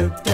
do doing,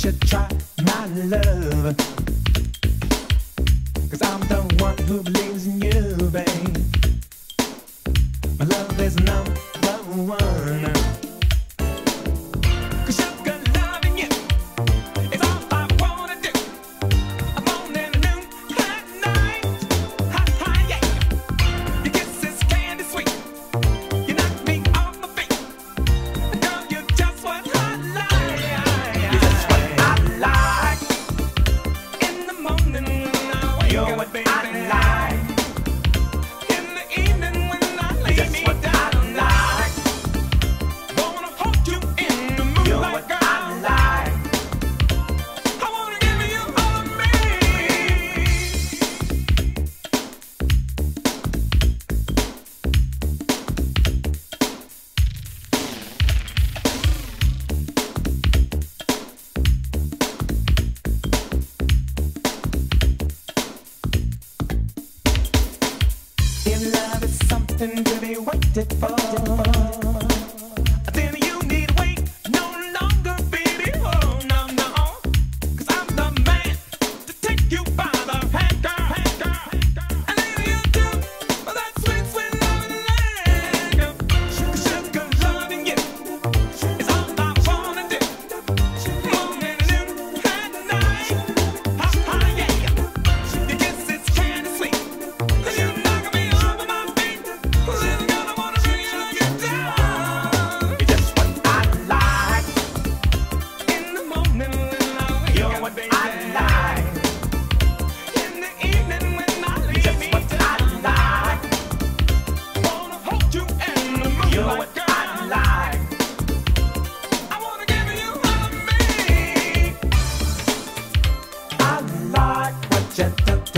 should try my love. something to be waited for. Jet up.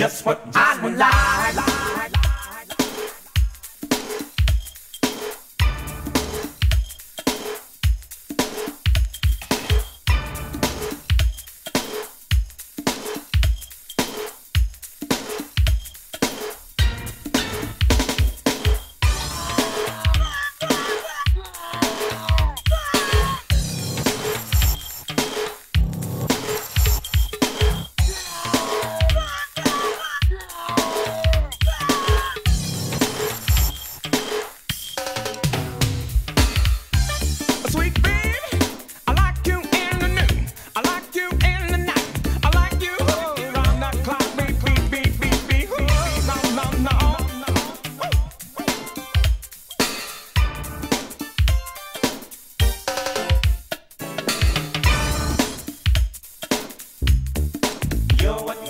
just what I like. know what